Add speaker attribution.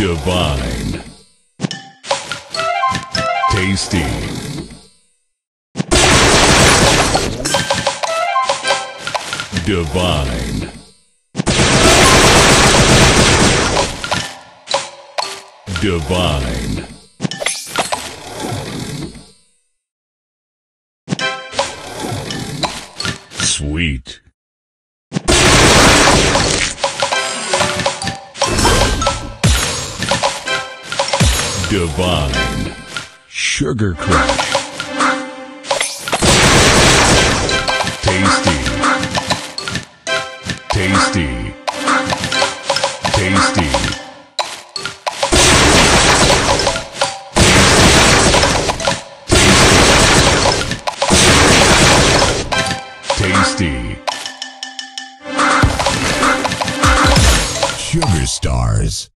Speaker 1: Divine. Tasty. Divine. Divine. Sweet. Divine. Sugar Crush. Tasty. Tasty. Tasty. Tasty. Sugar Stars.